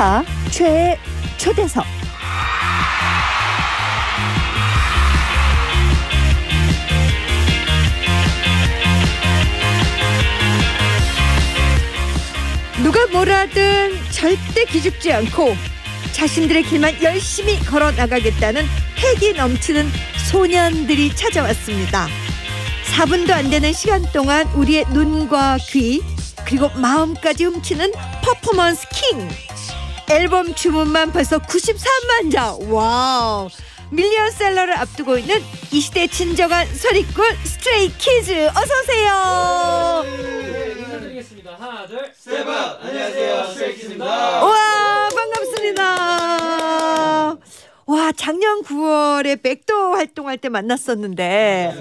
스타 최 초대석 누가 뭐라든 절대 기죽지 않고 자신들의 길만 열심히 걸어 나가겠다는 패기 넘치는 소년들이 찾아왔습니다. 4분도 안 되는 시간 동안 우리의 눈과 귀 그리고 마음까지 훔치는 퍼포먼스 king. 앨범 주문만 벌써 93만 장. Wow. 밀리언셀러를 앞두고 있는 이 시대 진정한 소리꾼 스트레이 키즈 어서 오세요. 인사드리겠습니다. 하나, 둘, step out 안녕하세요 스트레이 키즈입니다. 와 반갑습니다. 와 작년 9월에 Back Door 활동할 때 만났었는데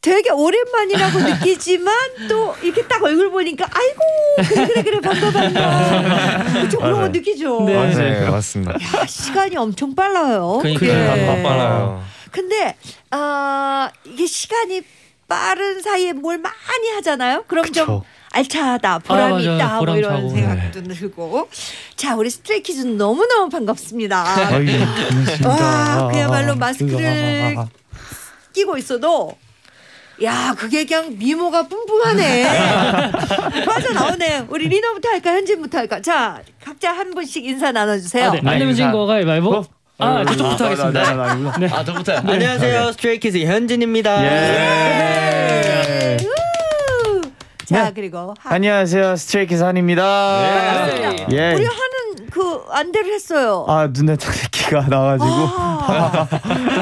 되게 오랜만이라고 느끼지만 또 이렇게 딱 얼굴 보니까 아이고 그래 그래 그래 반가 반가 그쵸 그런 거. 느끼죠. 네. 네, 맞습니다. 야 시간이 엄청 빨라요. 그러니까요. 예. 아, 빨라요. 근데 아 이게 시간이 빠른 사이에 뭘 많이 하잖아요. 그럼 좀 그쵸. 알차다 보람이 아. 있다 뭐 이런 보람차고. 생각도 들고 자 우리 스트레이키즈 너무 너무 반갑습니다. 아유. 와, 그야말로 아, 마스크를 아, 아, 아. 끼고 있어도 야 그게 그냥 미모가 뿜뿜하네. 맞아 나오네. 우리 리노부터 할까 현진부터 할까. 자 각자 한 분씩 인사 나눠주세요. 아, 네. 안 내면 진 거가 말보. 어? 아, 저쪽부터 하겠습니다. 나, 나. 아 저부터 안녕하세요 스트레이키즈 현진입니다. 예. 우! 자 네. 그리고 하, 안녕하세요, 스트레이키즈 한입니다. 반갑습니다. 예. 우리 하는 그 안대를 했어요. 아 눈에 다래끼가 나가지고. 아,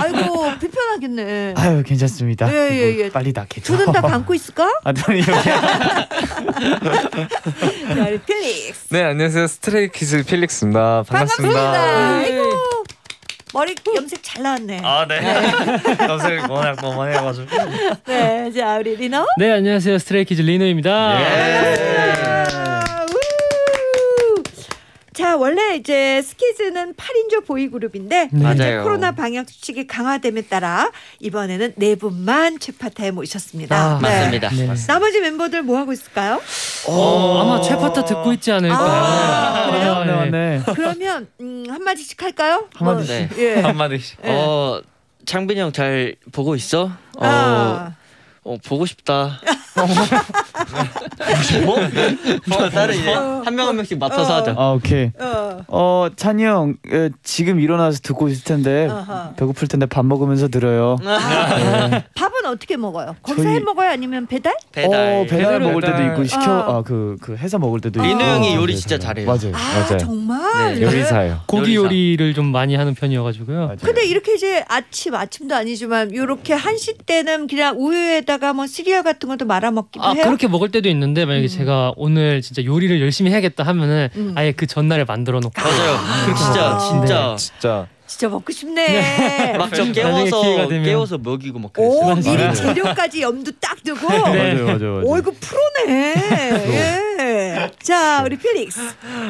아이고 불편하겠네. 아유 괜찮습니다. 예, 예, 예. 빨리 낫겠죠. 두눈 다 감고 있을까? 아, 아니 여기. 자, 우리 필릭스. 네 안녕하세요 스트레이 키즈 필릭스입니다 반갑습니다. 반갑습니다. 아이고 머리 염색 잘 나왔네. 아 네. 검색 워낙 뭐만해가지고. 네, 자 우리 리노. 네, 안녕하세요. 스트레이키즈 리노입니다. 아, 우! 자 원래 이제 스키즈는 8인조 보이 그룹인데 네. 현재 맞아요. 코로나 방역 수칙이 강화됨에 따라 이번에는 네 분만 최파타에 모셨습니다. 아, 네. 맞습니다. 네. 나머지 멤버들 뭐 하고 있을까요? 어, 아마 최파타 듣고 있지 않을까요? 아, 그래요? 아, 네, 네. 네. 그러면 음, 한 마디씩 할까요? 네. 뭐, 예. 한 마디씩. 어 창빈이 형 잘 보고 있어? 어, 아, 어 보고 싶다. 뭐? 어, 다른 이제 한 명 한 명씩 맡아서 어. 하자. 아 오케이. 어, 어 찬이 형 에, 지금 일어나서 듣고 있을 텐데 어허. 배고플 텐데 밥 먹으면서 들어요. 아, 밥은 어떻게 먹어요? 거기서 저희- 해 먹어요? 아니면 배달? 배달. 어, 배달 먹을 때도 배달. 있고 시켜 아. 아그 그 해서 먹을 때도 민우 있고. 형이 요리 네, 진짜 네. 잘해요. 맞아요. 아 맞아요. 정말? 네, 요리사요. 고기 요리사. 요리를 좀 많이 하는 편이어가지고요. 맞아요. 근데 이렇게 이제 아침 아침도 아니지만 요렇게 한시 때는 그냥 우유에다 가 뭐 시리얼 같은 것도 말아 먹기도 아 해요. 그렇게 먹을 때도 있는데 만약에 음. 제가 오늘 진짜 요리를 열심히 해야겠다 하면은 음. 아예 그 전날에 만들어 놓고 맞아요. 진짜 아. 진짜 진짜 진짜 먹고 싶네. 막저 나중에 깨워서. 깨워서 먹이고 막오 그랬어요. 미리 맞아요. 재료까지 염두 딱 두고. 네. 맞아요, 맞아요, 맞아요. 오 이거 프로네. 예. 자 우리 필릭스.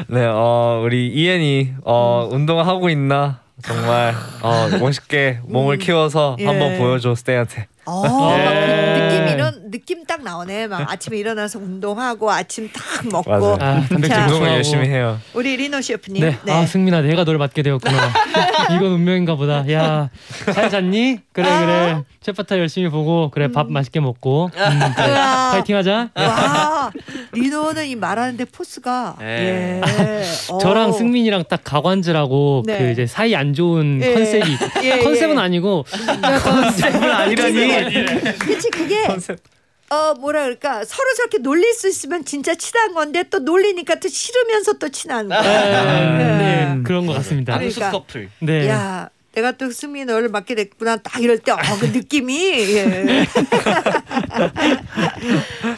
네 어 우리 이엔이 어 운동 하고 있나 정말 어 멋있게 몸을 음. 키워서 예. 한번 보여줘 스테이한테. 어, 막그 예. 느낌 이런 느낌 딱 나오네. 막 아침에 일어나서 운동하고 아침 딱 먹고. 맞아요. 아 단백질 자. 운동을. 열심히 해요. 우리 리노 셰프님. 네. 아 승민아 내가 널 맡게 되었구나. 이건 운명인가 보다. 야 잘 잤니? 그래 아. 그래. 최파타 열심히 보고 그래 밥 맛있게 먹고 음, 그래. 우와. 파이팅하자. 와 리노는 이 말하는데 포스가 예. 예. 어. 저랑 승민이랑 딱 가관즈라고 네. 그 이제 사이 안 좋은 예. 컨셉이 예, 예. 컨셉은 아니고 컨셉은 아니라니. 그치 그게 어 뭐라 그럴까 서로 저렇게 놀릴 수 있으면 진짜 친한 건데 또 놀리니까 또 싫으면서 또 친한 거야. 네, 네. 네, 그런 것 같습니다. 아니, 안수 그러니까. 커플. 네. 야 내가 또 승민 너를 맡게 됐구나 딱 이럴 때 어 그 느낌이 예.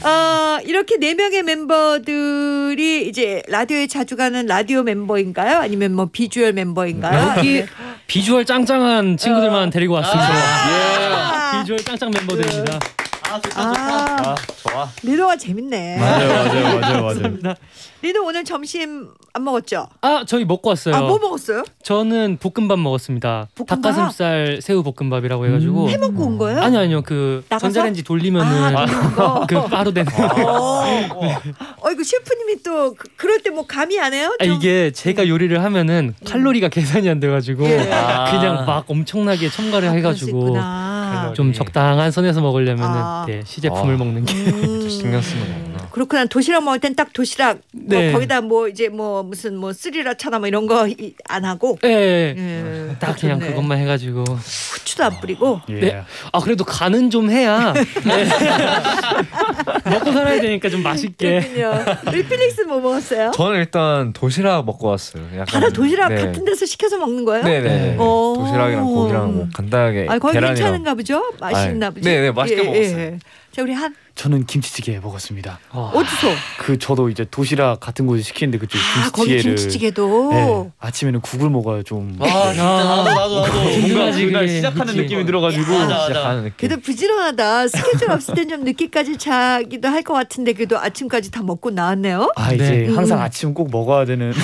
어 이렇게 네 명의 멤버들이 이제 라디오에 자주 가는 라디오 멤버인가요 아니면 뭐 비주얼 멤버인가요 여기 비주얼 짱짱한 친구들만 데리고 왔습니다. 아. 비주얼 짱짱 멤버들입니다. 아, 좋아. 리노가 재밌네. 맞아요, 맞아요, 맞아요, 맞아요. 리노 오늘 점심 안 먹었죠? 아 저희 먹고 왔어요. 아, 뭐 먹었어요? 저는 볶음밥 먹었습니다. 볶음밥? 닭가슴살 새우 볶음밥이라고 해가지고. 해 먹고 온 거예요? 아니요 아니요 그 나가서? 전자레인지 돌리면은 아. 그 바로 되는. 어, 어, 이거 셰프님이 또 그, 그럴 때 뭐 감이 안 해요? 아, 좀? 이게 제가 요리를 하면은 칼로리가 계산이 안 돼가지고 예. 아. 그냥 막 엄청나게 첨가를 아, 해가지고 그러시구나. 좀 적당한 선에서 먹으려면은 아. 네, 시제품을 아. 먹는 게 음. 신경 쓰는 거구나. 그렇구나. 도시락 먹을 땐 딱 도시락. 네. 뭐 거기다 뭐 이제 뭐 무슨 뭐 쓰리라 차나 뭐 이런 거 안 하고. 예, 예, 딱 그냥 좋네. 그것만 해가지고 후추도 안 뿌리고. 예. 네. 아 그래도 간은 좀 해야 네. 먹고 살아야 되니까 좀 맛있게 그렇군요. 우리 필릭스 뭐 먹었어요? 저는 일단 도시락 먹고 왔어요. 약간 바로 도시락 네. 같은 데서 시켜서 먹는 거예요? 네네. 오. 도시락이랑 고기랑 뭐 간단하게 아, 거기 계란이랑. 괜찮은가 보죠? 맛있나 아, 보죠? 네네, 맛있게 먹었어요. 자, 우리 한 저는 김치찌개 먹었습니다. 어. 어디서? 그 저도 이제 도시락 같은 곳에 시키는데 그쪽 아, 김치찌개를 김치찌개도. 네, 아침에는 국을 먹어야 좀와 진짜 나도 나도 나도. 뭔가 지금 그날 시작하는 그치. 느낌이 들어가지고 맞아, 맞아. 시작하는 느낌. 그래도 부지런하다. 스케줄 없을 땐 좀 늦게까지 자기도 할 것 같은데 그래도 아침까지 다 먹고 나왔네요. 아 네. 이제 음. 항상 아침 꼭 먹어야 되는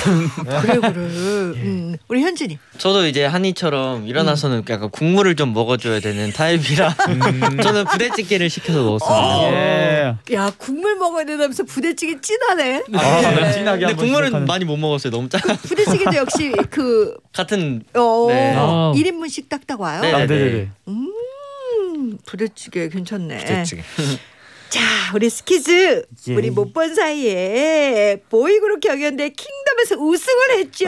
그래 그래. 음. 우리 현진이. 저도 이제 한이처럼 일어나서는 약간 국물을 좀 먹어줘야 되는 타입이라 저는 부대찌개를 시켜서 먹었습니다. 예. 야 국물 먹어야 된다면서 부대찌개 진하네. 아, 네. 진하게 근데 국물은 시작하는- 많이 못 먹었어요. 너무 짜. 부대찌개도 역시 그 같은 어, 네. 아. 1인분씩 딱딱 와요. 네. 아, 네네네. 음, 부대찌개 괜찮네. 부대찌개. 자, 우리 스키즈 예. 우리 못 본 사이에 보이그룹 경연대 킹덤에서 우승을 했죠.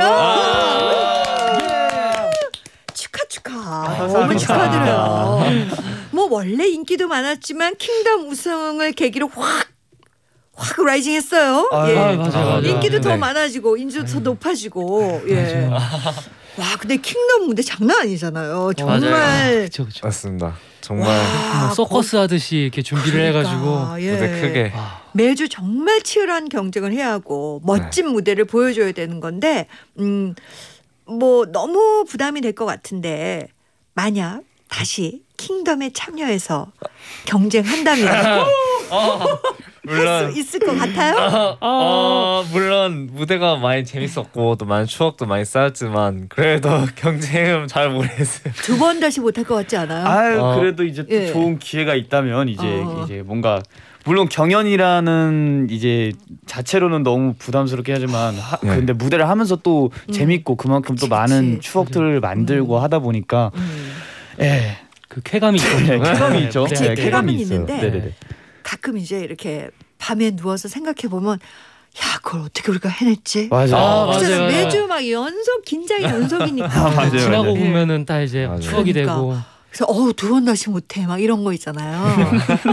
축하 축하. 너무 감사합니다. 축하드려요. 뭐 원래 인기도 많았지만 킹덤 우승을 계기로 확. 확 rising했어요. 아, 예. 아, 맞아요, 맞아요. 인기도 더 네. 많아지고 인지도 더 높아지고. 예. 와, 근데 킹덤 무대 장난 아니잖아요. 정말 맞아요. 그렇죠 그렇죠. 맞습니다. 정말 와, 뭐 서커스 하듯이 이렇게 준비를 그러니까, 해가지고 예. 무대 크게. 매주 정말 치열한 경쟁을 해야 하고 멋진 네. 무대를 보여줘야 되는 건데 음 뭐 너무 부담이 될 것 같은데 만약 다시 킹덤에 참여해서 경쟁한다면 할 물론 수 있을 것 같아요. 어, 물론 무대가 많이 재밌었고 또 많은 추억도 많이 쌓였지만 그래도 경쟁은 잘 모르겠어요. 두 번 다시 못할 것 같지 않아요? 아유 어. 그래도 이제 또 예. 좋은 기회가 있다면 이제 어. 이제 뭔가 물론 경연이라는 이제 자체로는 너무 부담스럽게 하지만 하, 네. 근데 무대를 하면서 또 음. 재밌고 그만큼 또 그치, 많은 그치. 추억들을 만들고 하다 보니까 음. 예 그 쾌감이 있거든요. 네, 쾌감이 네, 있죠. 무대 그치, 할 네, 때. 쾌감은. 있는데 네네네. 가끔 이제 이렇게 밤에 누워서 생각해 보면 야 그걸 어떻게 우리가 해냈지? 맞아. 아. 맞아요. 매주 막 연속 긴장이 연속이니까. 아, 맞아요. 지나고 예. 보면은 딱 이제 맞아요. 추억이 그러니까. 되고 그래서 어우 두 번 다시 못해 막 이런 거 있잖아요.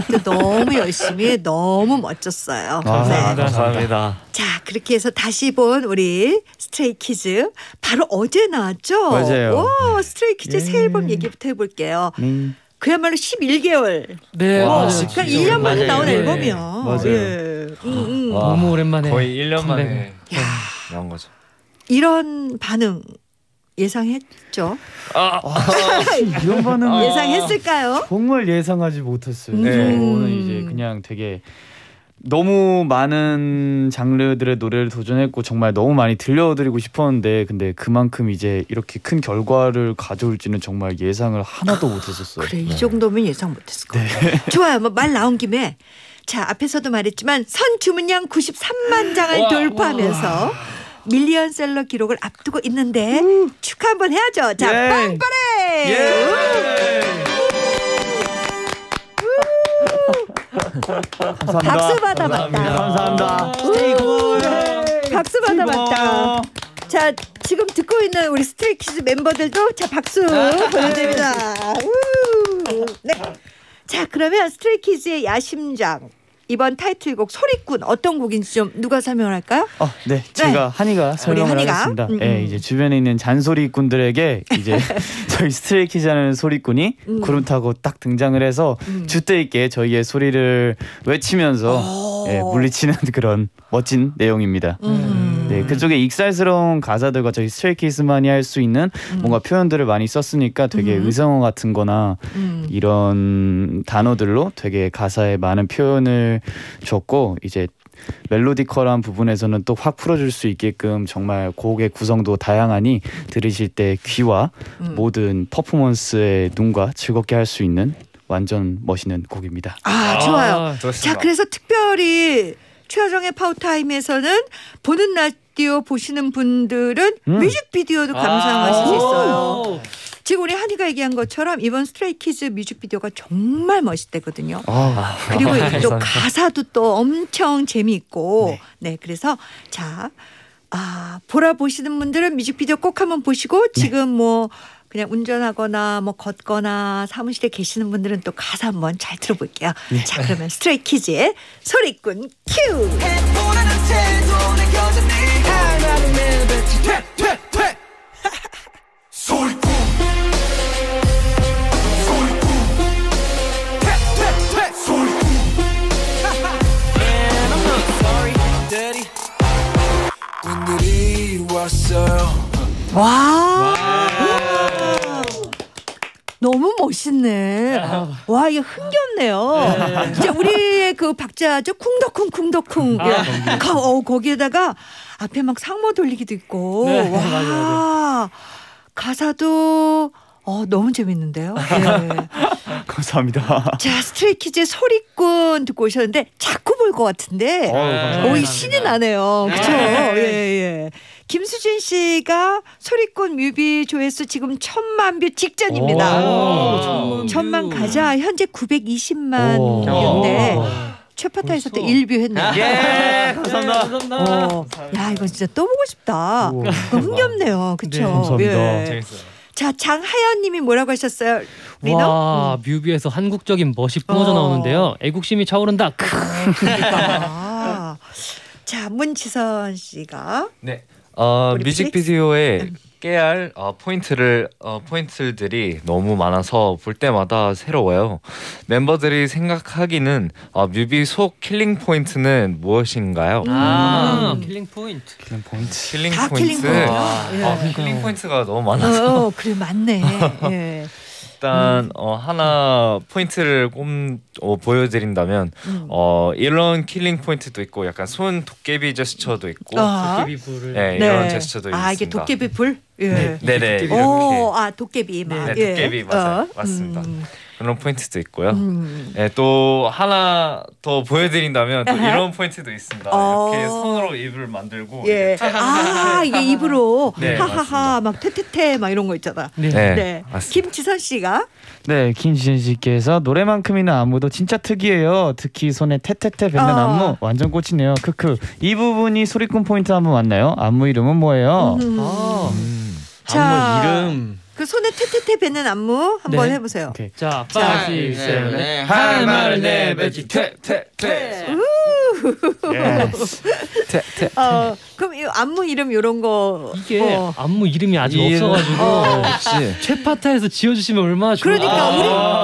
근데 너무 열심히 너무 멋졌어요. 아, 네. 감사합니다. 감사합니다. 자 그렇게 해서 다시 본 우리 스트레이키즈 바로 어제 나왔죠. 맞아요. 오 스트레이키즈 새 예. 앨범 얘기부터 해볼게요. 음. 그야말로 11개월. 네 와, 그러니까 1년 만에 맞아요. 나온 네. 앨범이야. 맞아요. 예. 음, 음. 와. 너무 오랜만에 거의 1년 컴백을. 만에 야 나온 거죠. 이런 반응 예상했죠? 아, 이런 반응 아. 예상했을까요? 정말 예상하지 못했어요. 네. 저는 이제 그냥 되게 너무 많은 장르들의 노래를 도전했고 정말 너무 많이 들려드리고 싶었는데 근데 그만큼 이제 이렇게 큰 결과를 가져올지는 정말 예상을 하나도 못했었어요. 그래 이 정도면 예상 못했을 거예요. 좋아요. 뭐 말 나온 김에 자 앞에서도 말했지만 선 주문량 93만 장을 와, 돌파하면서 밀리언셀러 기록을 앞두고 있는데 축하 한번 해야죠. 자 예. 빵빠레 감사합니다. 박수 받아봤다. 감사합니다. 박수 받아봤다. 자 지금 듣고 있는 우리 스트레이키즈 멤버들도 자 박수 보내드립니다. 우. 네. 자 그러면 스트레이키즈의 야심장 이번 타이틀곡 소리꾼 어떤 곡인지 좀 누가 설명을 할까요? 어, 네, 제가 한이가 설명을 한이가. 하겠습니다. 음, 네, 음. 이제 주변에 있는 잔소리꾼들에게 이제 저희 스트레이키즈라는 소리꾼이 음. 구름 타고 딱 등장을 해서 음. 줏대 있게 저희의 소리를 외치면서 오. 예, 물리치는 그런 멋진 내용입니다. 음. 네, 네, 그쪽에 익살스러운 가사들과 저희 스트레이키즈만이 할 수 있는 뭔가 표현들을 많이 썼으니까 되게 음. 의성어 같은 거나 음. 이런 단어들로 되게 가사에 많은 표현을 줬고 이제 melodical한 부분에서는 또 확 풀어줄 수 있게끔 정말 곡의 구성도 다양하니 들으실 때 귀와 음. 모든 퍼포먼스의 눈과 즐겁게 할 수 있는 완전 멋있는 곡입니다. 아, 좋아요. 아, 자, 좋습니다. 그래서 특별히 최화정의 파워타임에서는 보는 라디오 보시는 분들은 음. 뮤직비디오도 감상하실 수 오. 있어요. 지금 우리 한이가 얘기한 것처럼 이번 스트레이키즈 뮤직비디오가 정말 멋있대거든요. 아, 그리고 또 감사합니다. 가사도 또 엄청 재미있고 네, 그래서 자 아, 보라 보시는 분들은 뮤직비디오 꼭 한번 보시고 지금 뭐 그냥 운전하거나 뭐 걷거나 사무실에 계시는 분들은 또 가사 한번 잘 들어볼게요. 자 그러면 스트레이키즈의 소리꾼 큐. 오늘이 왔어요 와. 너무 멋있네. 와, 이게 흥겹네요. 진짜 우리의 그 박자죠. 쿵덕쿵 쿵덕쿵. 예. 가- 어, 거기에다가 앞에 막 상모 돌리기도 있고. 네, 와. 맞아요, 맞아요. 가사도 어, 너무 재밌는데요. 예. 감사합니다. 자, 스트레이키즈의 소리꾼 듣고 오셨는데 자꾸 볼 것 같은데. 감사합니다. 오, 이 신이 나네요. 그렇죠? 예, 예. 김수진 씨가 소리꾼 뮤비 조회수 지금 천만 뷰 직전입니다. 오, 천만 천만 뷰. 가자 현재 920만 오. 뷰인데 오. 최파타에서 또 벌써. 1뷰 했네요. 예, 감사합니다. 어, 야 이거 진짜 또 보고 싶다. 흥겹네요, 그렇죠? 네, 감사합니다. 재밌어요. 자 장하연님이 뭐라고 하셨어요, 리노? 와 뮤비에서 한국적인 멋이 뿜어져 어. 나오는데요. 애국심이 차오른다. 크. 그러니까. 자 문지선 씨가 네. 어, 뮤직비디오에 깨알 어, 포인트를 어, 포인트들이 너무 많아서 볼 때마다 새로워요. 멤버들이 생각하기는 어, 뮤비 속 killing 포인트는 무엇인가요? 아 음. killing 포인트. 그냥 포인트. killing 다 포인트. killing 포인트. 아, 예. 아, killing 포인트가 너무 많아서 어, 그래 맞네. 예. 일단 어, 하나 포인트를 꼽 어, 보여드린다면 음. 어, 이런 killing 포인트도 있고 약간 손 도깨비 제스처도 있고 아. 도깨비 불을. 네, 이런 제스처도 아 있습니다. 이게 도깨비 불? 예. 네네 이렇게 오, 아 도깨비 막. 네, 예. 도깨비 맞아요. 어, 맞습니다. 음, 그런 포인트도 있고요. 음. 네, 또 하나 더 보여드린다면 또. 이런 포인트도 있습니다. 어. 이렇게 손으로 입을 만들고 예. 이렇게 아 이게 입으로 네, 하하하 막 퇴퇴퇴 막 이런 거 있잖아. 네. 네, 네. 김지선 씨가 네, 김지현 씨께서 노래만큼이나 안무도 진짜 특이해요. 특히 손에 퇴퇴퇴 뱉는 어. 안무 완전 꽂히네요. 크크. 이 부분이 소리꾼 포인트 안무 맞나요? 안무 이름은 뭐예요? 음. 아. 음. 자. 안무 이름 그 손에 퇴퇴퇴 뱉는 안무 한번 네. 해보세요. 오케이. 자, 자, five, seven. 네. 할 말을 내뱉지 퇴 퇴 퇴 예. 어, 그럼 이 안무 이름 이런 거 이게 어. 안무 이름이 아직 이- 없어가지고 어. 역시 최파타에서 지어주시면 얼마나 좋을까 그러니까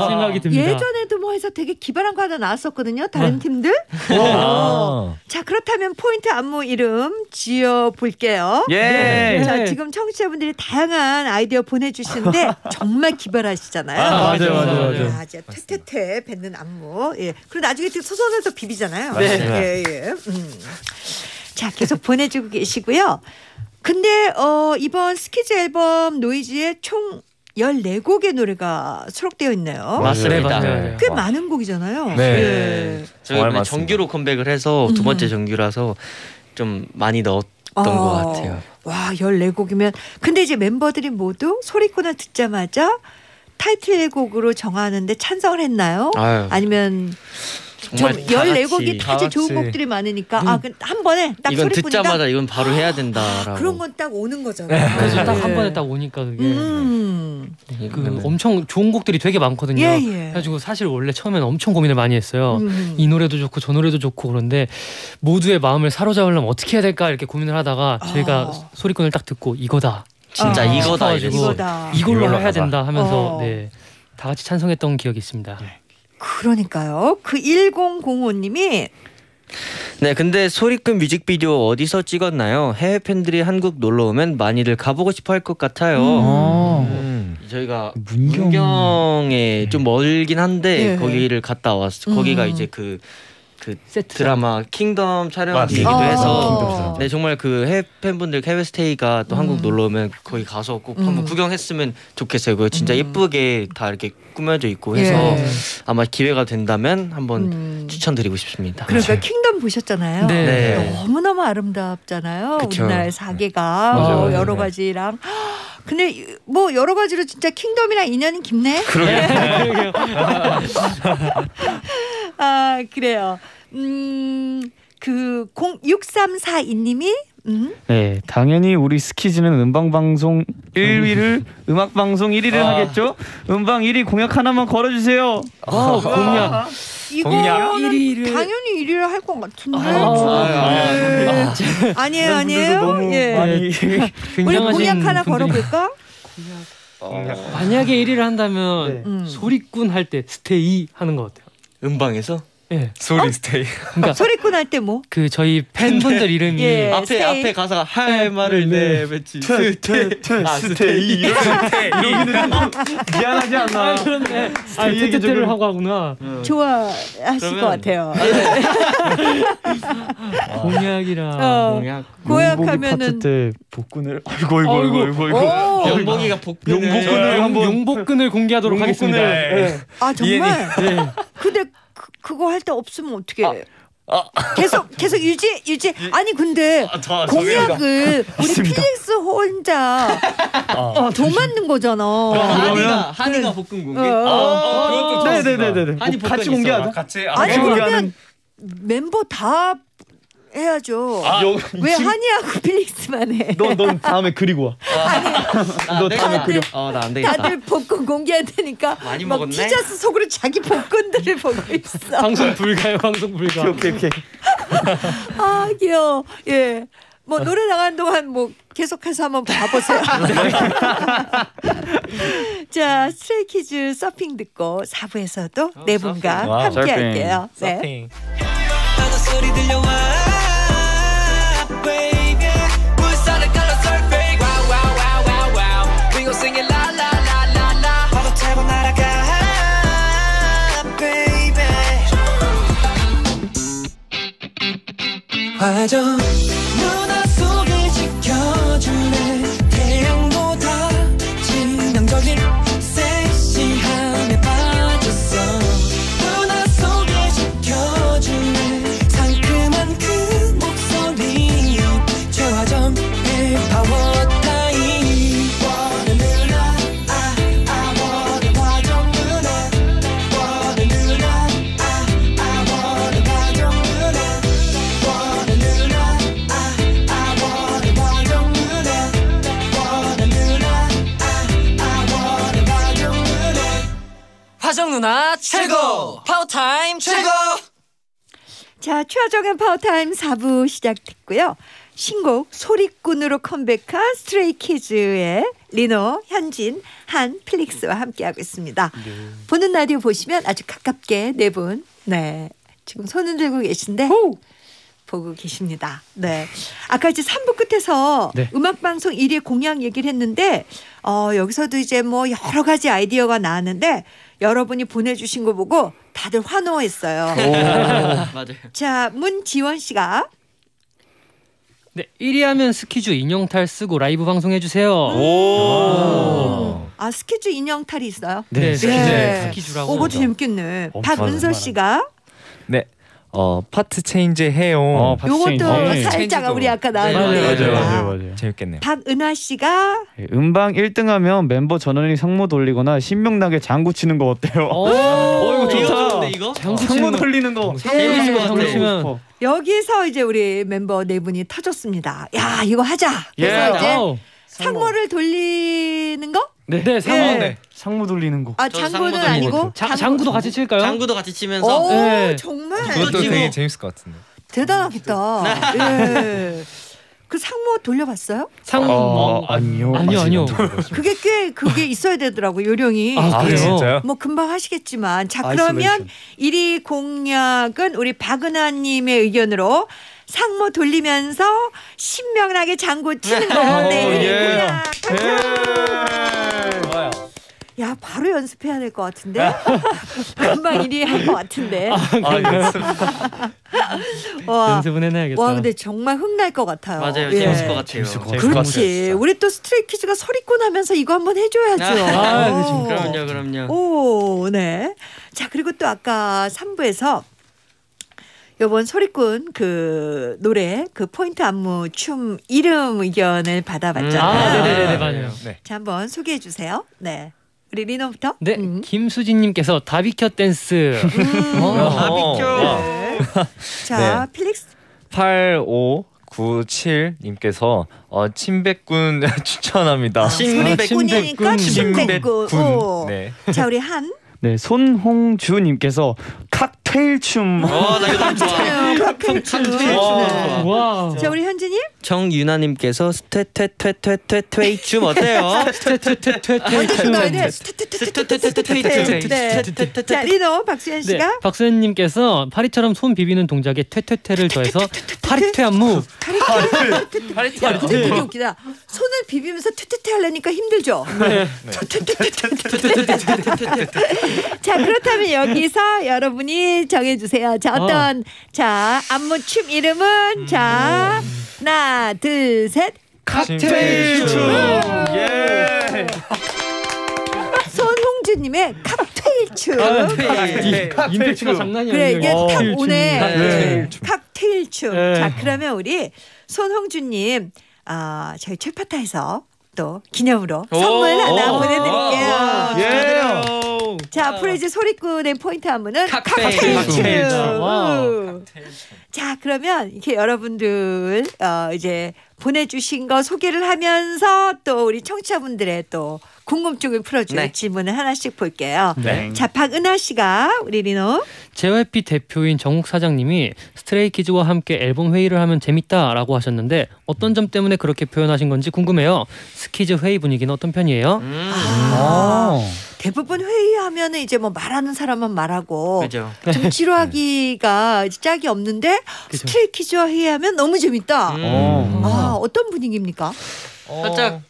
우리 생각이 듭니다. 예전에도 뭐 해서 되게 기발한 거 하나 나왔었거든요. 다른 팀들. 아. 어. 자 그렇다면 포인트 안무 이름 지어 볼게요. 예. 네. 자 지금 청취자분들이 다양한 아이디어 보내주시는데 정말 기발하시잖아요. 아, 맞아요, 맞아요, 맞아요. 야, 이제 퇴퇴퇴 뱉는 안무. 예. 그리고 나중에 또 소선에서 비비잖아요. 맞습니다. 예, 예. 음. 자, 계속 보내주고 계시고요. 근데 어, 이번 스키즈 앨범 노이즈에 총 14곡의 노래가 수록되어 있네요. 맞습니다. 네, 맞아요, 맞아요. 꽤 와. 많은 곡이잖아요. 네. 예. 저희 맞습니다. 정규로 컴백을 해서 두 번째 음. 정규라서 좀 많이 넣었던 어, 것 같아요. 와, 14곡이면 근데 이제 멤버들이 모두 소리꾼을 듣자마자 타이틀곡으로 정하는데 찬성을 했나요? 아유, 아니면 좀 정말 다 14곡이 같이 타질 좋은 같이. 곡들이 많으니까 아, 그한 번에 딱 이건. 듣자마자 이건 바로 해야 된다라고. 그런 건 딱 오는 거잖아요. 그래서 딱 예. 한 번에 딱 오니까 그게 음. 그 엄청 좋은 곡들이 되게 많거든요. 예, 예. 그래가지고 사실 원래 처음에는 엄청 고민을 많이 했어요. 음. 이 노래도 좋고 저 노래도 좋고 그런데 모두의 마음을 사로잡으려면 어떻게 해야 될까 이렇게 고민을 하다가 저희가 아. 소리꾼을 딱 듣고 이거다 진짜 아. 이거다. 이걸로 해야. 된다 하면서 어. 네. 다 같이 찬성했던 기억이 있습니다. 그러니까요. 그 1005님이 네, 근데 소리꾼 뮤직비디오 어디서 찍었나요? 해외 팬들이 한국 놀러 오면 많이들 가보고 싶어 할 것 같아요. 아. 음. 저희가 문경. 문경에 좀 멀긴 한데 예. 거기를 갔다 왔어. 거기가 음. 이제 그, 그 세트 드라마 킹덤 촬영 맞아요. 기기도 어. 해서 네 정말 그 해외 팬분들 해외 스테이가 또 한국 음. 놀러 오면 거기 가서 꼭 음. 한번 구경했으면 좋겠어요. 그거 진짜 음. 예쁘게 다 이렇게 꾸며져 있고 해서 예. 아마 기회가 된다면 한번 음. 추천드리고 싶습니다. 그러니까 킹덤 보셨잖아요. 네. 네. 너무너무 아름답잖아요. 그쵸. 우리나라의 사계가 맞아요, 뭐 맞아요. 여러 가지랑 근데 뭐 여러 가지로 진짜 킹덤이랑 인연이 깊네. 그러게요. 아 그래요. 음그 6342님이 음 네, 당연히 우리 스키즈는 음방 방송 1위를 음악 방송 1위를 아. 하겠죠. 음방 1위 공약 하나만 걸어주세요. 아, 공약. 공약 이거는 1위를 당연히 1위를 할 것 같은데. 아, 네. 아니에요, 아니에요. 너무 예. 많이 우리 공약 하나 걸어볼까? 만약에 1위를 한다면 네. 음. 소리꾼 할 때 스테이 하는 거 어때요? 음방에서 예. 소리 스테이. 그러니까 소리꾼 할 때 뭐? 그 저희 팬분들 이름이 예. 앞에 스테이. 앞에 가사가 할 말을 네. 내뱉지 퇴퇴퇴 아, 스테이 이러기는 미안하지 않나. 아 그런데 아 스테이 퇴퇴퇴를 하고 하구나 좋아하실 그러면- 것 같아요. 공약이라 어. 공약 때 복근을 아이고 아이고 아이고 아이고 아이고. 오, 영복이가 복근을 영복근을 용- 한번 용복근을 공개하도록 하겠습니다. 네. 아 정말. 네. 근데 그, 그거 할 때 없으면 어떻게? 계속 계속 유지 유지. 아니 근데 저- 공약을 우리 맞습니다. 필릭스 혼자 어, 더 만든 거잖아. 한이가 한이가 복근 공개. 어. 아, 그것도 네네네네. 한이 뭐 같이 복근 공개하자. 같이 아니 같이 그러면 공개하는. 멤버 다 해야죠. 여- 왜 한이하고 필릭스만 해? 넌 넌 다음에 그리고 와. 너 다음에 그려. 어 나안 되겠다. 다들 복근 공개해야 되니까 많이 막 먹었네? 티셔츠 속으로 자기 복근들을 보고 있어. 방송 불가요 방송 불가. 오케이 오케이. 아 귀여워. 예. 뭐 노래 나가는 동안 뭐 계속해서 한번 봐보세요. 자 스트레이키즈 서핑 듣고 4부에서도 네 분과 wow, 함께 서핑. 할게요. 네. 화정 자 최화정의 파워타임 4부 시작됐고요. 신곡 소리꾼으로 컴백한 스트레이 키즈의 리노, 현진, 한, 필릭스와 함께하고 있습니다. 보는 라디오 보시면 아주 가깝게 네 분, 네 지금 손 흔들고 계신데 보고 계십니다. 네. 아까 이제 3부 끝에서 네. 음악방송 1위 공약 얘기를 했는데 어, 여기서도 이제 뭐 여러 가지 아이디어가 나왔는데 여러분이 보내주신 거 보고 다들 환호했어요. 맞아요. 자, 문지원 씨가 네 1위 하면 스키주 인형탈 쓰고 라이브 방송해 주세요. 오. 아 스키주 인형탈이 있어요. 네, 스키주 네. 스키주라고. 오, 그것도 재밌겠네. 어, 박은서 씨가 네. 어 파트 체인지 해요. 어, 파트 요것도 체인지. 네. 살짝 체인지도. 우리 아까 맞아요, 나왔는데 맞아요, 맞아요 맞아요. 재밌겠네요. 박은하 씨가 예, 음방 1등하면 멤버 전원이 상모 돌리거나 신명나게 장구 치는 거 어때요? 오, 어, 이거 좋다. 이거? 장구 상모 치는 거. 돌리는 거. 장구 같아요. 치면 여기서 이제 우리 멤버 네 분이 터졌습니다. 야 이거 하자. 그래서 예. 이제 wow. 상모를 돌리는 거? 네, 네, 상모. 예. 네. 상모 돌리는 거. 아저 장구는 상모 아니고 자, 장구 도 같이 칠까요? 장구도 같이 치면서 오 네. 정말 그것도 되게. 재밌을 것 같은데. 대단하겠다. 예. 그 상모 돌려봤어요? 상 어, 아니요. 아니요, 아니요. 그게 꽤 그게 있어야 되더라고 요령이. 아, 아 그래요? 진짜요? 뭐 금방 하시겠지만 자 그러면 1위 공약은 우리 박은하님의 의견으로 상모 돌리면서 신명나게 장구 치는 거. 네, 어, 1위 예. 공약. 예. 야 바로 연습해야 될 것 같은데 금방 1위 할 것 같은데. 아, 연습. 와, 연습은 해놔야겠다. 와 근데 정말 흥날 것 같아요. 맞아요. 예. 재밌을 것 같아요. 재밌을 것 그렇지. 같아요. 우리 또 스트레이키즈가 소리꾼 하면서 이거 한번 해줘야죠. 아, 어. 그럼요, 그럼요. 오, 네. 자, 그리고 또 아까 3부에서 요번 소리꾼 그 노래 그 포인트 안무 춤 이름 의견을 받아봤잖아요. 아, 네네네, 맞아요. 네. 자, 한번 소개해 주세요. 네. 우리 리노부터. 네, 음. 김수진님께서 다비켜 댄스. 음. 어, 와. 네. 자, 필릭스. 8597님께서 어, 침백군 추천합니다. 소리꾼이니까 침백꾼. 오. 네. 자, 우리 한. 네, 손홍주님께서 칵테일 춤. 어, 나 이거 너무 좋아. 칵테일 춤. 네. 와. 자, 우리 현진님. 정유나님께서 스테테테테테테이 춤 어때요? 네. 자, 리노 박수현 네, 씨가. 박수현님께서 파리처럼 손 비비는 동작에 퇴퇴퇴를 더해서 파리퇴 안무. 야, 근데 되게 웃기다. 손을 비비면서 퇴퇴퇴 하려니까 힘들죠. 자, 그렇다면 여기서 여러분이 정해주세요. 자, 어떤 자 안무 춤 이름은 자 하나, 둘, 셋. 칵테일 춤. 예. 손홍주님의 칵테일 춤. 이- 임팩트가 장난이 그래 아니에요. 이게 어, 탁 오네. 춤. 네. 칵테일 춤. 네. 자 그러면 우리 손홍주님 아 저희 최파타에서 또 기념으로 선물 하나 오. 보내드릴게요. 예. 자 앞으로 이제 소리꾼의 포인트 안무는 칵테일 칵테일 춤. 춤. wow. 자 그러면 이렇게 여러분들 어, 이제 보내주신 거 소개를 하면서 또 우리 청취자분들의 또 궁금증을 풀어줄 네. 질문을 하나씩 볼게요. 네. 자 박은하 씨가 우리 리노 JYP 대표인 정욱 사장님이 스트레이키즈와 함께 앨범 회의를 하면 재밌다라고 하셨는데 어떤 점 때문에 그렇게 표현하신 건지 궁금해요. 스키즈 회의 분위기는 어떤 편이에요? 음, 아, 아. 대부분 회의하면은 이제 뭐 말하는 사람만 말하고 그죠. 좀 지루하기가 짝이 없는데 그죠. 스트레이키즈와 회의하면 너무 재밌다. 음. 어. 아 어떤 분위기입니까? 살짝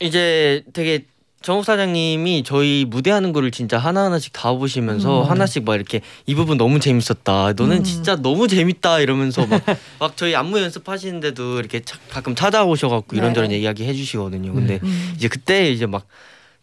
이제 되게 정욱 사장님이 저희 무대하는 거를 진짜 하나하나씩 다 보시면서 음. 하나씩 막 이렇게 이 부분 너무 재밌었다. 너는 음. 진짜 너무 재밌다 이러면서 막, 막 저희 안무 연습하시는데도 이렇게 차- 가끔 찾아오셔 갖고 이런저런 네. 이야기 해 주시거든요. 근데 음. 이제 그때 이제 막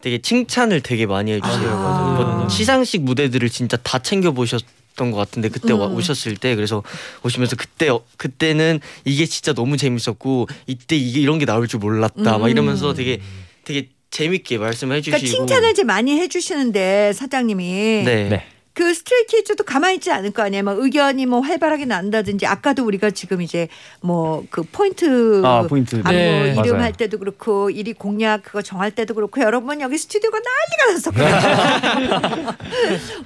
되게 칭찬을 되게 많이 해주세요. 아. 뭐 시상식 무대들을 진짜 다 챙겨 보셨던 것 같은데 그때 와- 음. 오셨을 때 그래서 오시면서 그때 어- 그때는 이게 진짜 너무 재밌었고 이때 이게 이런 게 나올 줄 몰랐다 음. 막 이러면서 되게 되게 재밌게 말씀해 주시고 그러니까 칭찬을 이제 많이 해주시는데 사장님이 네. 네. 그 스트레이 키즈도 가만히 있지 않을 거 아니에요. 막 의견이 뭐 활발하게 난다든지 아까도 우리가 지금 이제 뭐 그 포인트 아, 포인트. 안무 네, 이름 맞아요. 할 때도 그렇고 일위 공약 그거 정할 때도 그렇고 여러분 여기 스튜디오가 난리가 났었거든요.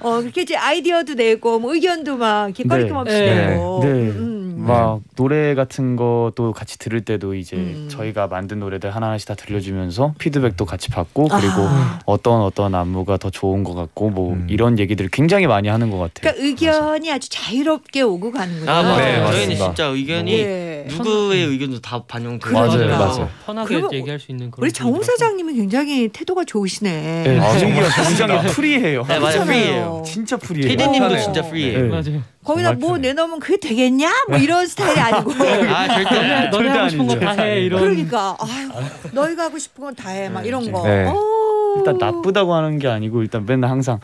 어 그렇게 이제 아이디어도 내고 뭐 의견도 막 이렇게 네. 꺼리낌 없이 네. 내고. 네. 음. 막 노래 같은 것도 같이 들을 때도 이제 음. 저희가 만든 노래들 하나하나씩 다 들려주면서 피드백도 같이 받고 그리고 아. 어떤 어떤 안무가 더 좋은 것 같고 뭐 음. 이런 얘기들을 굉장히 많이 하는 것 같아요. 그러니까 의견이 아주 자유롭게 오고 가는군요. 아 맞아요. 네, 저희는 맞습니다. 진짜 의견이 예. 누구의 의견도 다 반영되고 맞아요. 맞아요. 편하게 그러면 얘기할 수 있는 그런 우리 정우. 사장님이 굉장히 태도가 좋으시네. 네, 아, 분위기가 정말 굉장히 free해요. 네 맞아요. free예요. 진짜 free해요. 피디님도. 진짜 free예요. 네. 맞아요. 거기다 뭐. 내놓으면 그게 되겠냐? 뭐 이런 스타일이 아니고. 아 절대 너네, 하고 싶은 거. 다 해 이런. 그러니까 아유 너희가 하고 싶은 건 다 해 막 이런 거. 네. 오. 일단 나쁘다고 하는 게 아니고 일단 맨날 항상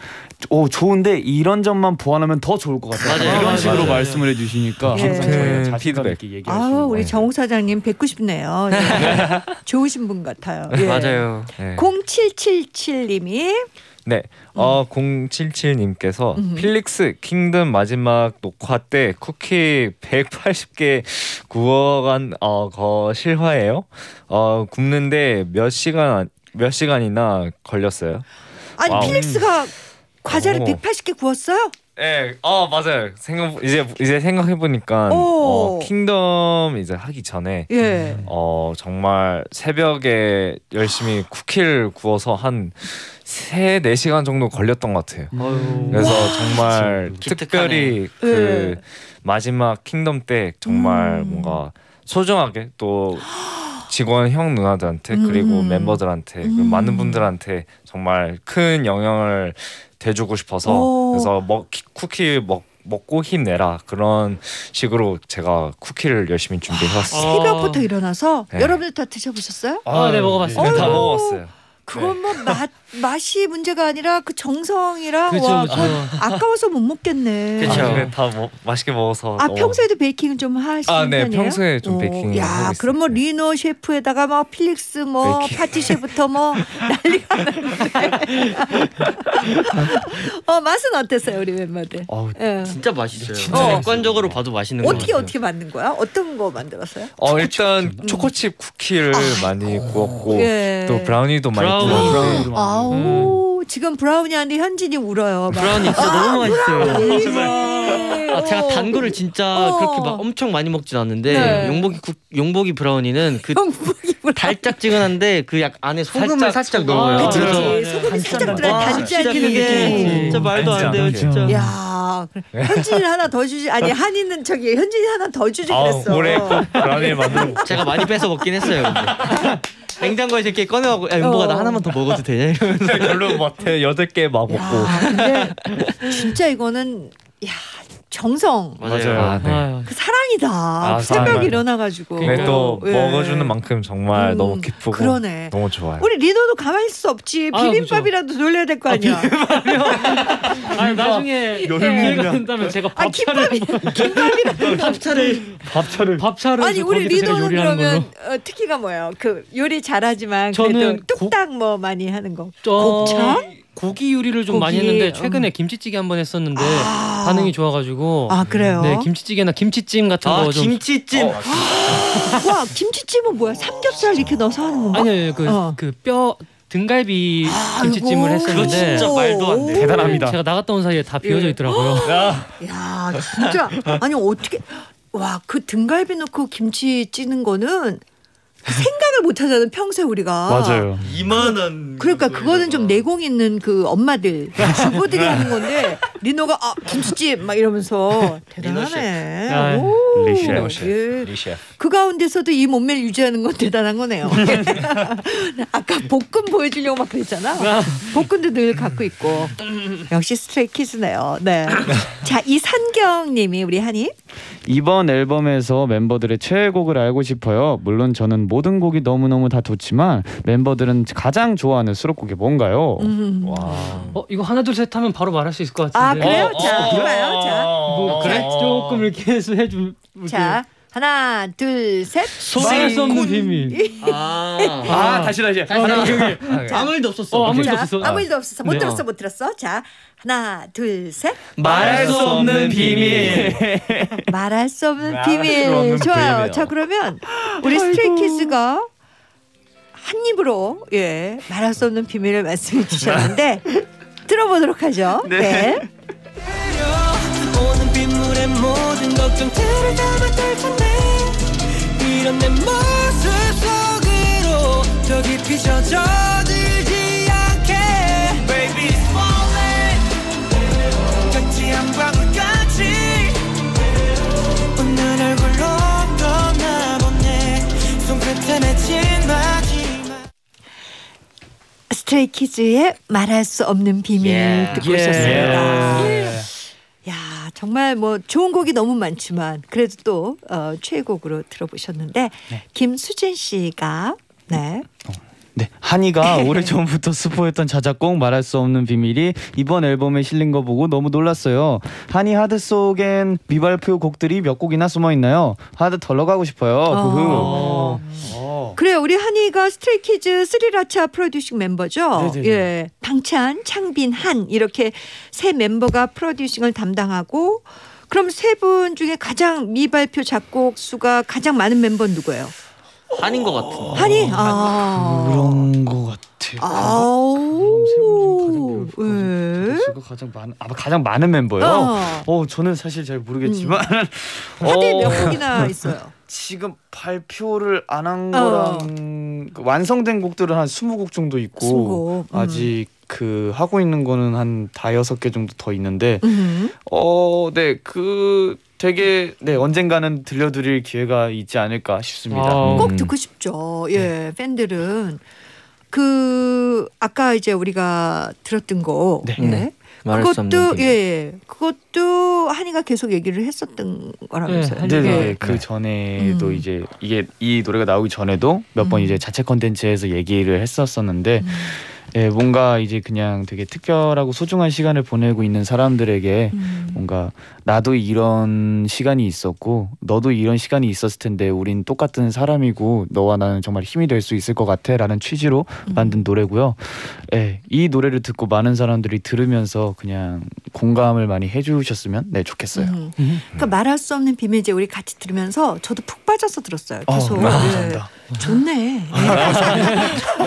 오 좋은데 이런 점만 보완하면 더 좋을 것 같아요. 맞아요. 이런. 식으로 맞아요. 말씀을 해주시니까 예. 항상 저희가 음, 자신감 피드백. 있게 아우 있는 우리 거예요. 정욱 사장님 뵙고 싶네요. 네. 좋으신 분 같아요. 예. 맞아요. 네. 0777님이 네. 어 077님께서 음. 필릭스 킹덤 마지막 녹화 때 쿠키 180개 구워간 어 거 실화예요. 어 굽는데 몇 시간 몇 시간이나 걸렸어요. 아니 와우. 필릭스가 과자를 오. 180개 구웠어요? 예, 어 맞아요. 생각 이제 이제 생각해 보니까 오. 어, 킹덤 이제 하기 전에 예. 어 정말 새벽에 열심히 쿠키를 구워서 한세네 시간 정도 걸렸던 것 같아요. 그래서 정말. 특별히 그 예. 마지막 킹덤 때 정말 음. 뭔가 소중하게 또 직원 형 누나들한테 그리고 음. 멤버들한테 그리고 음. 많은 분들한테 정말 큰 영향을 대주고 싶어서 오. 그래서 먹 키- 쿠키 먹 먹고 힘내라 그런 식으로 제가 쿠키를 열심히 준비해왔어요. 새벽부터 일어나서 네. 여러분들 다 드셔보셨어요? 아, 네, 먹어봤습니다. 네, 다. 먹어봤어요. 그건 뭐 맛 맛이 문제가 아니라 그 정성이라 그렇죠, 와 그렇죠. 아까워서 못 먹겠네. 그쵸. 아, 다 먹- 맛있게 먹어서 아 너무- 평소에도 베이킹을 좀 하시는 아, 네, 편이에요? 평소에 좀 오, 베이킹을 야, 하고 그럼 뭐. 리노 셰프에다가 뭐 필릭스 뭐 베이킹. 파티셰부터 뭐 난리가 나는데. 어 맛은 어땠어요 우리 멤버들? 어우, 예. 진짜 맛있어요. 어. 객관적으로 봐도 맛있는 거 어떻게 같아요. 어떻게 만든 거야? 어떤 거 만들었어요? 어 일단 초코칩 쿠키를 많이 구웠고 예. 또 브라우니도 많이 브라우니. 구웠는데 아우 지금 브라우니한테 현진이 울어요. 막. 브라우니 진짜 너무 맛있어요. 정말. 아, 제가 단 거를 진짜 어. 그렇게 막 엄청 많이 먹진 않는데 네. 용복이 국, 용복이 브라우니는 그 브라우니. 달짝지근한데 그 약 안에 소금을 살짝 살짝, 소금. 넣어요. 그치, 그래서 그치. 소금이 살짝 들어 와, 단짠 진짜 기는 게. 진짜 말도 안 돼요, 진짜. 야, 그래. 현진이 하나 더 주지. 아니 한이는 저기 현진이 하나 더 주지 아 그랬어. 올해 꼭 브라우니 만들어 제가 많이 뺏어 먹긴 했어요. 근데. 냉장고에 이렇게 꺼내갖고 야 용복아 나 어. 하나만 더 먹어도 되냐? 이러면서. 별로 못해 여덟 개 막 먹고. 야, 근데 진짜 이거는 야 정성. 맞아요. 아, 네. 아유. 그 사랑이다. 아, 새벽에 사랑이다. 일어나가지고. 근데 또 예. 먹어주는 만큼 정말 음, 너무 기쁘고 그러네. 너무 좋아요. 우리 리노도 가만히 있을 수 없지. 아, 비빔밥이라도 돌려야 될 거 아니야. 아니 나중에 기회가 된다면 제가 아 밥차를 김밥이 김밥이라도 밥차를 밥차를 밥차를 아니 저 우리 리노는 그러면. 어, 특기가 뭐예요? 그 요리 잘하지만 그래도 저는 뚝딱 뭐 많이 하는 거. 저 곱창? 고기 요리를 좀 많이 고기, 했는데 최근에 음. 김치찌개 한번 했었는데 아. 반응이 좋아가지고 아 그래요? 네 김치찌개나 김치찜 같은 아 거 좀 김치찜 와 김치찜은 뭐야? 삼겹살 이렇게 넣어서 하는 건가? 아니요 어. 그그뼈 등갈비 김치찜을 아이고. 그거 했었는데 진짜 말도 안 돼. 대단합니다. 제가 나갔다 온 사이에 다 비워져 예. 있더라고요. 야 진짜 아니 어떻게 와 그 등갈비 넣고 김치 찌는 거는 생각을 못 하잖아요 평소에 우리가 맞아요. 이만한 그러니까 그거는 좀 내공 있는 그 엄마들 주부들이 하는 건데 리노가 아 김치찜 막 이러면서 대단하네. 아, 오, 리셰프. 예. 리셰프. 그 가운데서도 이 몸매를 유지하는 건 대단한 거네요. 아까 복근 보여주려고 막 그랬잖아. 복근도 늘 갖고 있고 역시 스트레이 키즈네요. 네. 자 이산경님이 우리 한이 이번 앨범에서 멤버들의 최애곡을 알고 싶어요. 물론 저는 모든 곡이 너무 너무 다 좋지만 멤버들은 가장 좋아하는 수록곡이 뭔가요? 음. 와. 어 이거 하나 둘 셋 하면 바로 말할 수 있을 것아 같은데. 그래요? 자 어, 해봐요. 자, 뭐 그래 조금 이렇게 해서 해좀 자 하나 둘 셋. 말할 수 없는 비밀. 아, 아 다시 다시. 하나 아무 일도 없었어. 어, 아무 일도 자, 없었어. 아무 일도 없었어. 못 네. 들었어, 못 들었어. 자, 하나, 둘, 셋. 말할 수 없는 비밀. 말할 수 없는 비밀. 좋아요. 자, 그러면 우리 스트레이키즈가 한 입으로 예 말할 수 없는 비밀을 말씀해 주셨는데 들어보도록 하죠. 네. 텐데 이런 내 모습 속으로 더 깊이 젖어 스트레이 키즈의 말할 수 없는 비밀 예. 듣고 예. 오셨습니다. 예. 야 정말 뭐 좋은 곡이 너무 많지만 그래도 또 어, 최애곡으로 들어보셨는데 김수진 씨가 네 네, 한이가 오래전부터 스포했던 자작곡 말할 수 없는 비밀이 이번 앨범에 실린 거 보고 너무 놀랐어요. 한이 하드 속엔 미발표 곡들이 몇 곡이나 숨어 있나요? 하드 털러 가고 싶어요. 어. 어. 그래요. 우리 한이가 스트레이키즈 스리라차 프로듀싱 멤버죠. 네네네. 예. 방찬, 창빈, 한 이렇게 세 멤버가 프로듀싱을 담당하고 그럼 세 분 중에 가장 미발표 작곡 수가 가장 많은 멤버는 누구예요? 아닌 것 같은. 한이? 아. 그런 거 같아요. 아우. 예. 누가 가장 많은 아 가장 많은 멤버요. 어. 어, 저는 사실 잘 모르겠지만 하대 어, 몇 곡이나 있어요. 지금 발표를 안한 어. 거랑 그 완성된 곡들은 한 20곡 정도 있고 스무 곡. 음. 아직 그 하고 있는 거는 한 다여섯 개 정도 더 있는데 음. 어, 네, 그 되게 네 언젠가는 들려드릴 기회가 있지 않을까 싶습니다. 아, 꼭 음. 듣고 싶죠. 예, 팬들은 그 아까 이제 우리가 들었던 거, 네. 네. 그것도. 예, 예, 그것도 한이가 계속 얘기를 했었던 거라면서요. 네, 네, 네, 예. 그 전에도 음. 이제 이게 이 노래가 나오기 전에도 몇번 음. 이제 자체 컨텐츠에서 얘기를 했었었는데 음. 예, 뭔가 이제 그냥 되게 특별하고 소중한 시간을 보내고 있는 사람들에게 음. 뭔가 나도 이런 시간이 있었고 너도 이런 시간이 있었을 텐데 우린 똑같은 사람이고 너와 나는 정말 힘이 될 수 있을 것 같아라는 취지로 음. 만든 노래고요. 예, 이 노래를 듣고 많은 사람들이 들으면서 그냥 공감을 많이 해주셨으면 네 좋겠어요. 음. 그러니까 말할 수 없는 비밀 이제 우리 같이 들으면서 저도 푹 빠져서 들었어요. 계속 어, 감사합니다. 예. 좋네.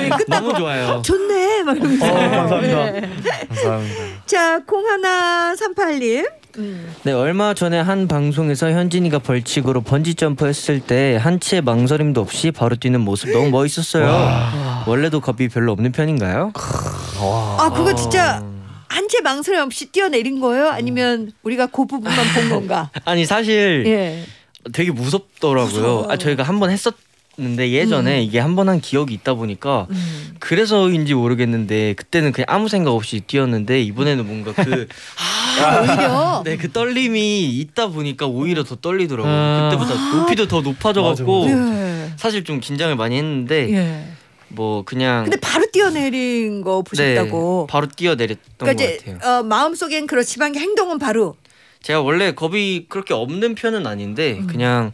예. 끝나고 너무 좋아요. 좋네. 막 이러면서. 어, 감사합니다. 예. 감사합니다. 자, 공하나 38님. 음. 네 얼마 전에 한 방송에서 현진이가 벌칙으로 번지 점프 했을 때 한치의 망설임도 없이 바로 뛰는 모습 너무 멋있었어요. 원래도 겁이 별로 없는 편인가요? 아, 그거 진짜 한채 망설임 없이 뛰어내린 거예요? 아니면 우리가 그 부분만 본 건가? 아니 사실 예. 되게 무섭더라고요. 무서워. 아 저희가 한 번 했었 는데 예전에 이게 한번한 기억이 있다 보니까 음. 그래서인지 모르겠는데 그때는 그냥 아무 생각 없이 뛰었는데 이번에는 뭔가 그 아, 오히려. 네, 그 떨림이 있다 보니까 오히려 더 떨리더라고요. 아. 그때보다 높이도 더 높아져갖고 예. 사실 좀 긴장을 많이 했는데 예. 뭐 그냥 근데 바로 뛰어내린 거 보셨다고. 네, 바로 뛰어내렸던 그러니까 것 이제 같아요. 어, 마음속엔 그렇지만 행동은 바로. 제가 원래 겁이 그렇게 없는 편은 아닌데 음. 그냥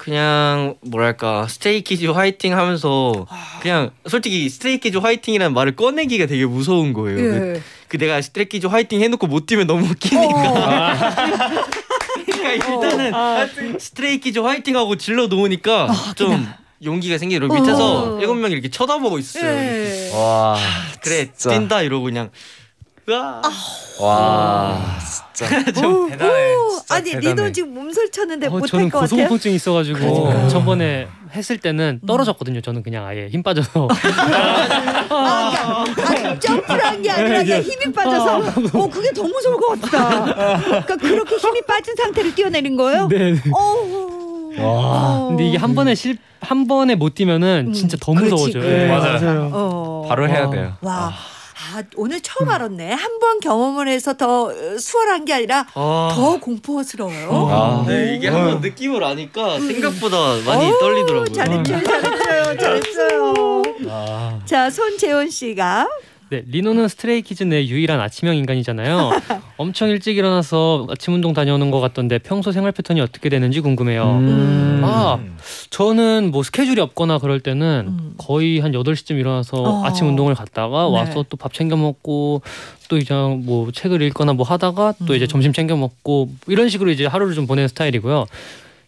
그냥 뭐랄까 스트레이키즈 화이팅 하면서 아. 그냥 솔직히 스트레이키즈 화이팅이라는 말을 꺼내기가 되게 무서운 거예요. 그, 예. 그 내가 스트레이키즈 화이팅 해놓고 못 뛰면 너무 웃기니까. 그러니까 일단은 스트레이키즈 화이팅하고 질러 놓으니까 좀 용기가 생기더라고 어. 밑에서 일곱 명 이렇게 쳐다보고 있어요. 예. 와, 그래 진짜. 뛴다 이러고 그냥 으 아. 와, 진짜 대단해. 오, 진짜 아니 대단해. 리노 지금 몸소리 쳤는데 어, 못할 저는 것 같아요. 고소공포증 있어가지고 그러니까요. 저번에 했을 때는 떨어졌거든요. 저는 그냥 아예 힘 빠져서 아, 그러니까 아, 점프를 한 게 아니라 그냥 힘이 빠져서 어 그게 더 무서울 것 같다. 그러니까 그렇게 힘이 빠진 상태로 뛰어내린 거예요? 네. 어. 와. 근데 이게 한 번에 실 한 번에 못 뛰면은 음, 진짜 더 그렇지, 무서워져요. 그래. 네. 맞아요. 어. 바로 해야 와. 돼요. 와. 아, 오늘 처음 알았네. 한 번 경험을 해서 더 어, 수월한 게 아니라 아. 더 공포스러워요. 아. 네 이게 한 번 느낌을 아니까 생각보다 많이 떨리더라고요. 잘했죠, 잘했어요, 잘했어요. 아. 자, 손재원 씨가 네, 리노는 스트레이키즈 내 유일한 아침형 인간이잖아요. 엄청 일찍 일어나서 아침 운동 다녀오는 것 같던데 평소 생활 패턴이 어떻게 되는지 궁금해요. 음. 아, 저는 뭐 스케줄이 없거나 그럴 때는 음. 거의 한 8시쯤 일어나서 어. 아침 운동을 갔다가 네. 와서 또밥 챙겨 먹고 또 이제 뭐 책을 읽거나 뭐 하다가 또 이제 음. 점심 챙겨 먹고 이런 식으로 이제 하루를 좀 보내는 스타일이고요.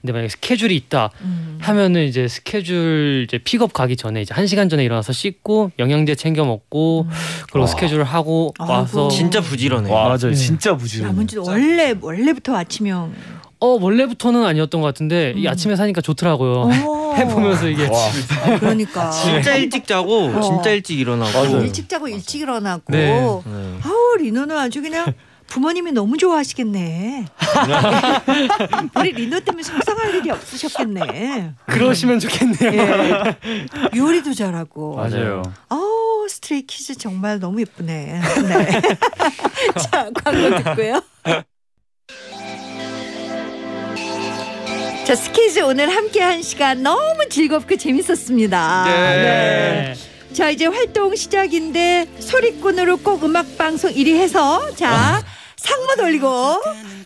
근데 만약에 스케줄이 있다 음. 하면은 이제 스케줄 이제 픽업 가기 전에 이제 한 시간 전에 일어나서 씻고 영양제 챙겨 먹고 그리고 스케줄을 하고 아이고. 와서 진짜 부지런해요. 와, 맞아요. 네. 진짜 부지런해. 남은지 원래 원래부터 아침형. 어 원래부터는 아니었던 것 같은데 이 음. 아침에 사니까 좋더라고요. 어. 해보면서 이게 아, 그러니까 진짜 일찍 자고 어. 진짜 일찍 일어나고. 맞아요. 일찍 자고 일찍 일어나고. 네. 네. 아우 리노는 아주 그냥 부모님이 너무 좋아하시겠네. 우리 리노 때문에 속상할 일이 없으셨겠네. 그러시면 좋겠네요. 예. 요리도 잘하고. 맞아요. 아우 스트레이 키즈 정말 너무 예쁘네. 네. 자 광고 듣고요. 자 스키즈 오늘 함께한 시간 너무 즐겁고 재밌었습니다. 네. 자 이제 활동 시작인데 소리꾼으로 꼭 음악 방송 1위 해서 자 상모 돌리고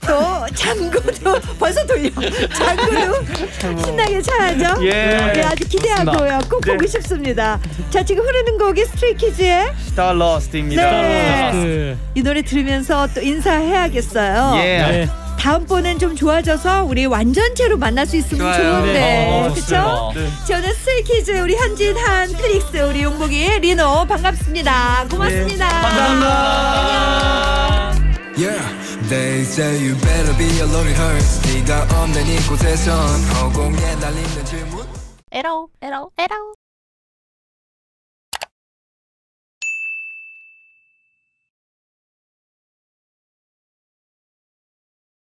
또 장구도 벌써 돌려 장구도 신나게 차야죠. 예. 네, 아주 기대하고요. 꼭 네. 보고 싶습니다. 자 지금 흐르는 곡이 스트레이키즈의 Star Lost입니다. 네. 그, 이 노래 들으면서 또 인사해야겠어요. 예. 네. 다음번엔 좀 좋아져서 우리 완전체로 만날 수 있으면 좋아요. 좋은데 네. 그렇죠? 좋습니다. 네. 저는 스트레이키즈 우리 현진 한 필릭스 우리 용복이 리노 반갑습니다. 고맙습니다. 감사합니다. 안녕. They say you better be alone it hurts 네가 없는 이곳에선 허공에 날리는 질문 에러 에러 에러